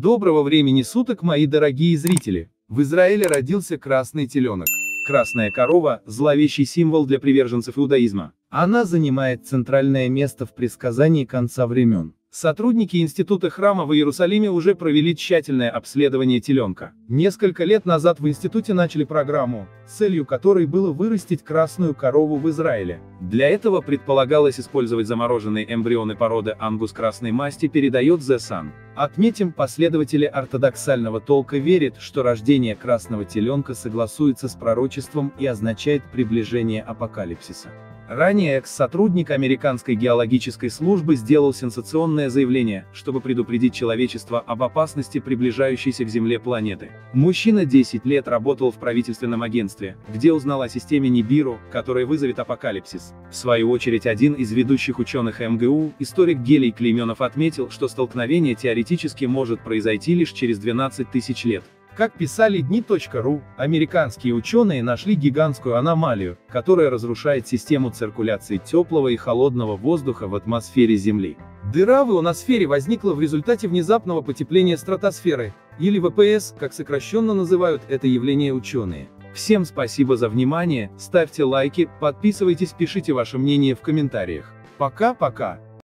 Доброго времени суток, мои дорогие зрители! В Израиле родился красный теленок. Красная корова – зловещий символ для приверженцев иудаизма. Она занимает центральное место в предсказании конца времен. Сотрудники Института храма в Иерусалиме уже провели тщательное обследование теленка. Несколько лет назад в институте начали программу, целью которой было вырастить красную корову в Израиле. Для этого предполагалось использовать замороженные эмбрионы породы ангус красной масти передает The Sun. Отметим, последователи ортодоксального толка верят, что рождение красного теленка согласуется с пророчеством и означает приближение апокалипсиса. Ранее экс-сотрудник американской геологической службы сделал сенсационное заявление, чтобы предупредить человечество об опасности приближающейся к Земле планеты. Мужчина 10 лет работал в правительственном агентстве, где узнал о системе Нибиру, которая вызовет апокалипсис. В свою очередь один из ведущих ученых МГУ, историк Гелий Клейменов отметил, что столкновение теоретически может произойти лишь через 12 тысяч лет. Как писали дни.ру, американские ученые нашли гигантскую аномалию, которая разрушает систему циркуляции теплого и холодного воздуха в атмосфере Земли. Дыра в ионосфере возникла в результате внезапного потепления стратосферы, или ВПС, как сокращенно называют это явление ученые. Всем спасибо за внимание, ставьте лайки, подписывайтесь, пишите ваше мнение в комментариях. Пока-пока.